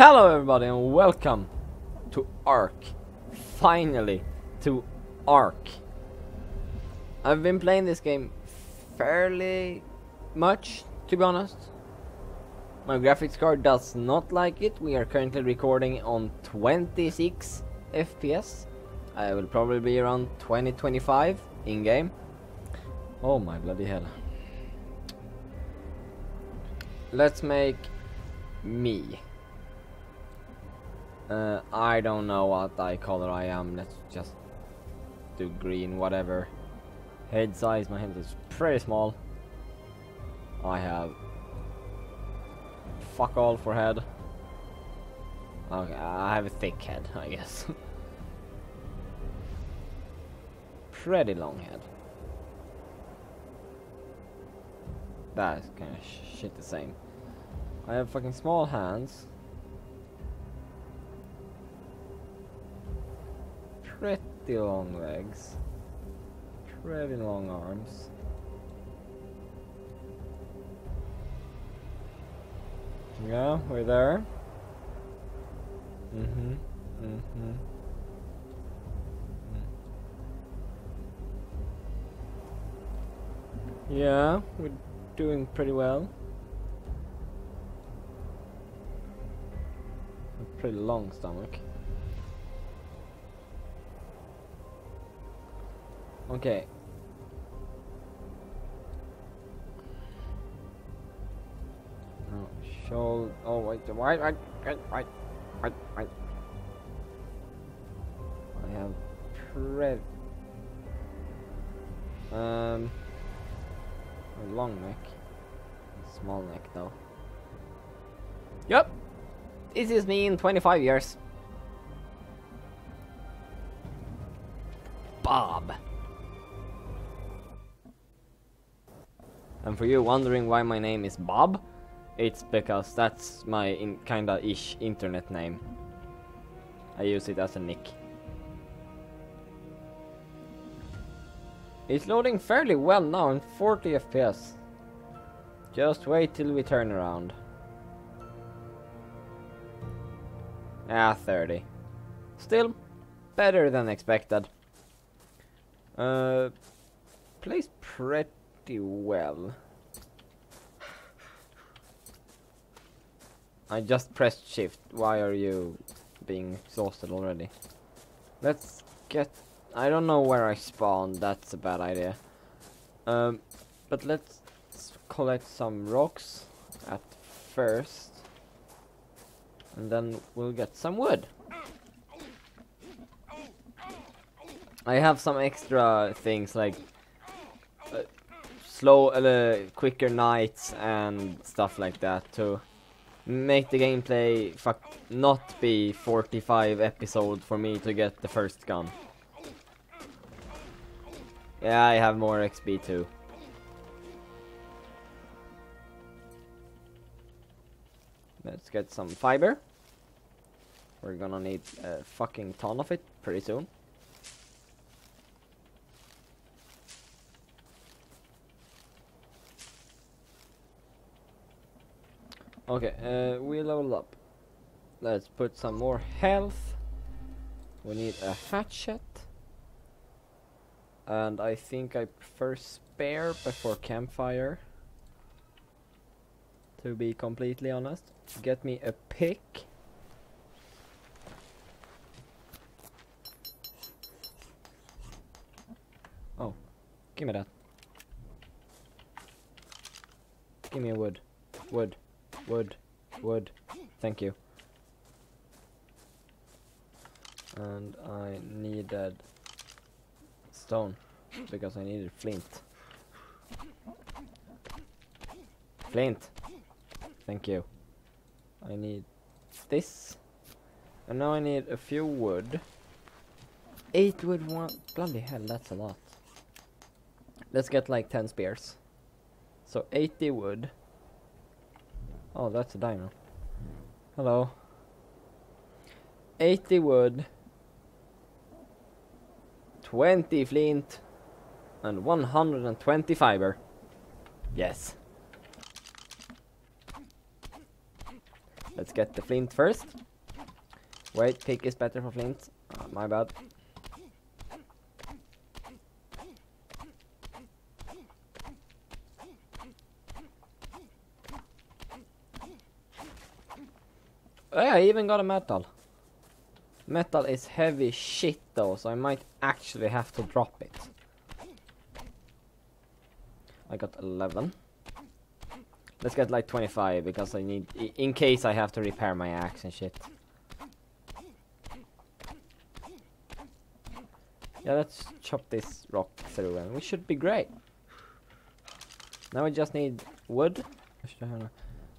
Hello everybody and welcome to Ark. Finally to Ark. I've been playing this game fairly much to be honest. My graphics card does not like it. We are currently recording on 26 FPS. I will probably be around 20-25 in game. Oh my bloody hell. Let's make me. Uh, I don't know what eye color I am. Let's just do green, whatever. Head size, my head is pretty small. I have fuck all for head. Okay, I have a thick head, I guess. pretty long head. That is kind of sh shit the same. I have fucking small hands. Pretty long legs, pretty long arms. Yeah, we're there. Mm-hmm. Mm-hmm. Yeah, we're doing pretty well. A pretty long stomach. Okay. Oh, show. Oh wait, wait, wait, wait, wait, wait. I have pre. Um. A long neck. Small neck though. Yep. This is me in 25 years. For you wondering why my name is Bob, it's because that's my in kinda ish internet name. I use it as a nick. It's loading fairly well now in 40 FPS. Just wait till we turn around. Ah, 30. Still, better than expected. Uh, plays pretty well. I just pressed shift. Why are you being exhausted already? Let's get... I don't know where I spawned. That's a bad idea. Um, but let's collect some rocks at first. And then we'll get some wood. I have some extra things like slow, uh, quicker nights and stuff like that to make the gameplay fuck not be 45 episodes for me to get the first gun. Yeah, I have more XP too. Let's get some fiber. We're gonna need a fucking ton of it pretty soon. Okay, uh, we level up. Let's put some more health. We need a hatchet. And I think I prefer spare before campfire. To be completely honest. Get me a pick. Oh, give me that. Give me a wood. Wood. Wood. Wood. Thank you. And I needed stone because I needed flint. Flint. Thank you. I need this. And now I need a few wood. Eight wood, one. Bloody hell, that's a lot. Let's get like 10 spears. So 80 wood. Oh, that's a diamond. Hello. 80 wood. 20 flint. And 120 fiber. Yes. Let's get the flint first. Wait, pick is better for flint. Oh, my bad. Oh, yeah, I even got a metal. Metal is heavy shit though, so I might actually have to drop it. I got 11. Let's get like 25 because I need, in case I have to repair my axe and shit. Yeah, let's chop this rock through and we should be great. Now we just need wood.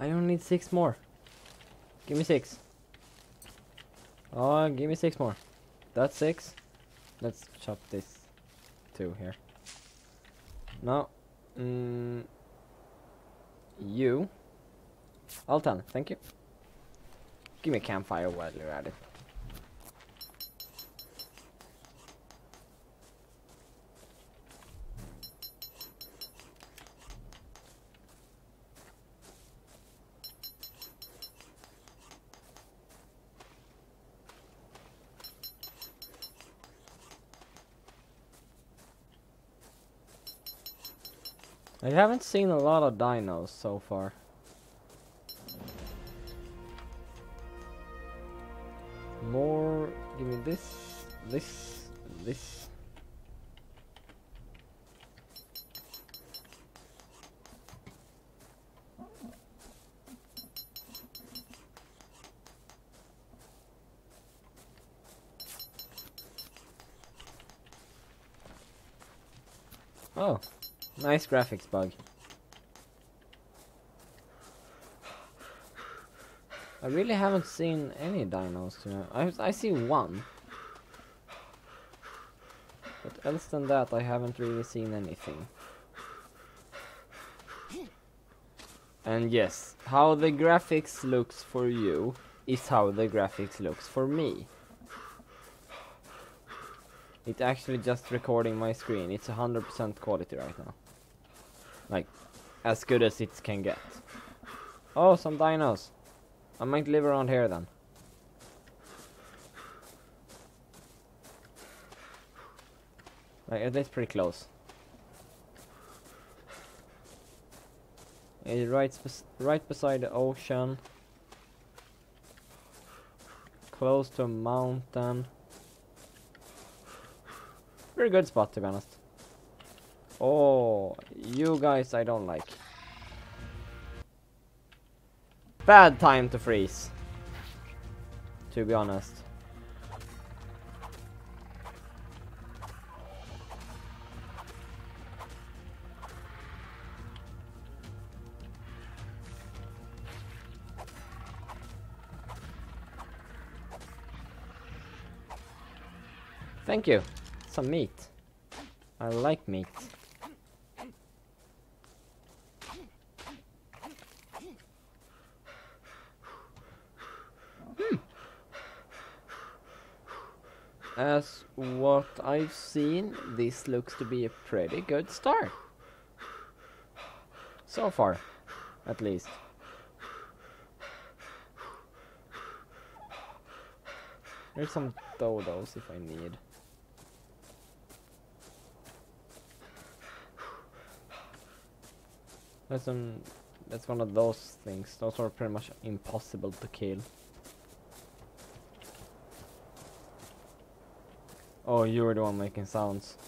I only need six more. Give me six. Oh, give me six more. That's six. Let's chop this two here. No. Mm, you. All done. Thank you. Give me a campfire while you're at it. I haven't seen a lot of dinos so far. More, give me this, this, this. Oh, Nice graphics bug. I really haven't seen any dinos. Know. I I see one, but else than that, I haven't really seen anything. And yes, how the graphics looks for you is how the graphics looks for me. It's actually just recording my screen. It's 100% quality right now. Like, as good as it can get. Oh, some dinos. I might live around here then. Like, it is pretty close. It's right, right beside the ocean. Close to a mountain. Very good spot to be honest. Oh, you guys I don't like. Bad time to freeze. To be honest. Thank you. Some meat. I like meat. Hmm. as what I've seen, this looks to be a pretty good start. So far, at least. There's some dodos if I need. That's some. That's one of those things. Those are pretty much impossible to kill. Oh, you were the one making sounds.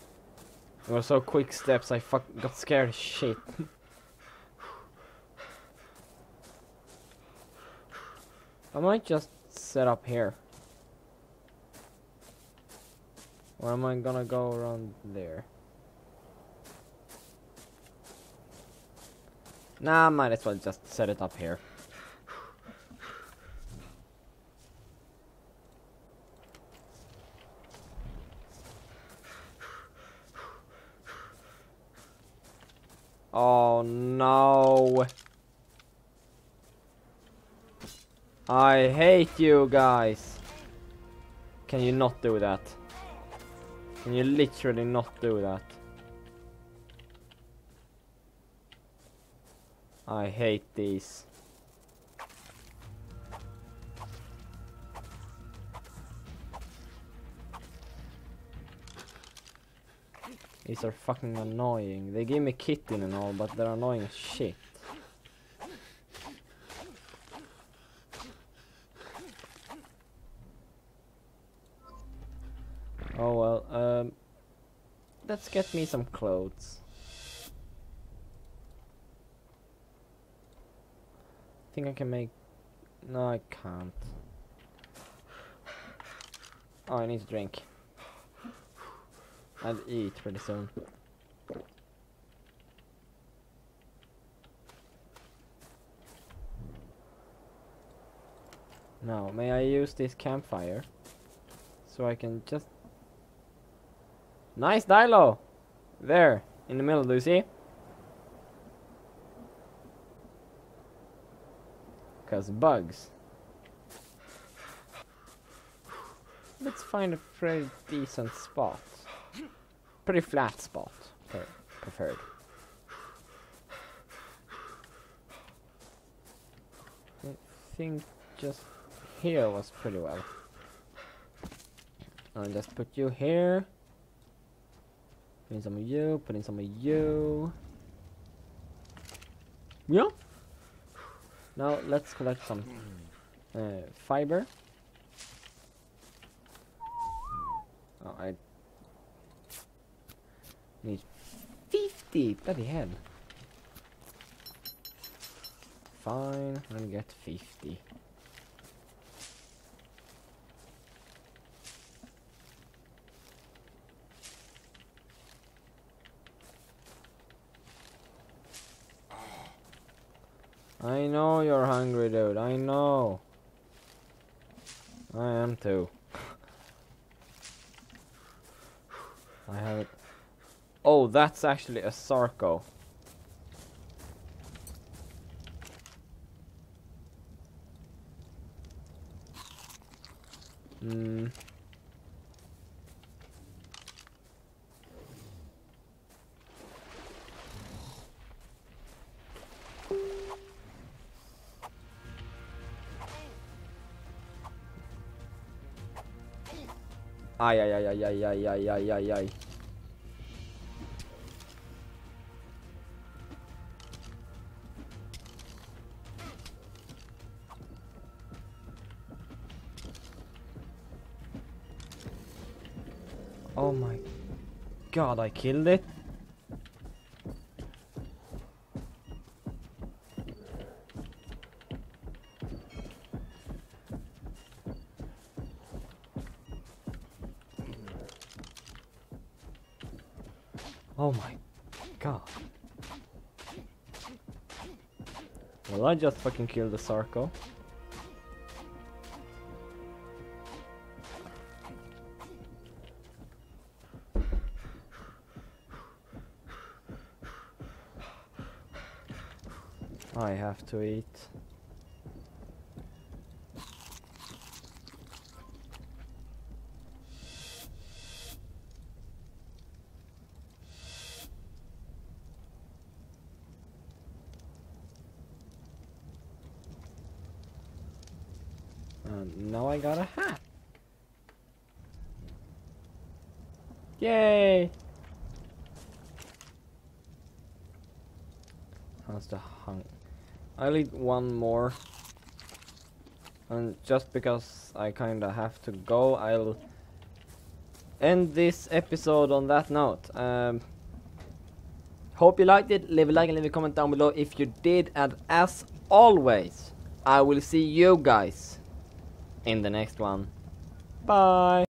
It was so quick steps, I fuck got scared shit. I might just set up here. Or am I gonna go around there? Nah, might as well just set it up here. Oh no. I hate you guys. Can you not do that? Can you literally not do that? I hate these. These are fucking annoying. They gave me kitten and all, but they're annoying as shit. Oh well, um, let's get me some clothes. Think I can make... No, I can't. Oh, I need to drink. And eat pretty soon. Now, may I use this campfire? So I can just... Nice Dilo! There, in the middle, do you see? Cause bugs. Let's find a pretty decent spot. Pretty flat spot, per preferred. I think just here was pretty well. I'll just put you here. Put in some of you, put in some of you. Yeah. Now let's collect some uh, fiber. Oh, I need 50! Bloody hell. Fine, let me get 50. I know you're hungry, dude. I know. I am too. I have it. Oh, that's actually a Sarco. Hmm. Ay, ay, ay, ay, ay, ay, ay, ay, ay, ay. Oh my god, I killed it. Oh my god. Well, I just fucking killed the Sarco. I have to eat. I got a hat. Yay! How's the hung? I'll eat one more. And just because I kinda have to go, I'll end this episode on that note. Um, hope you liked it. Leave a like and leave a comment down below if you did. And as always, I will see you guys in the next one. Bye!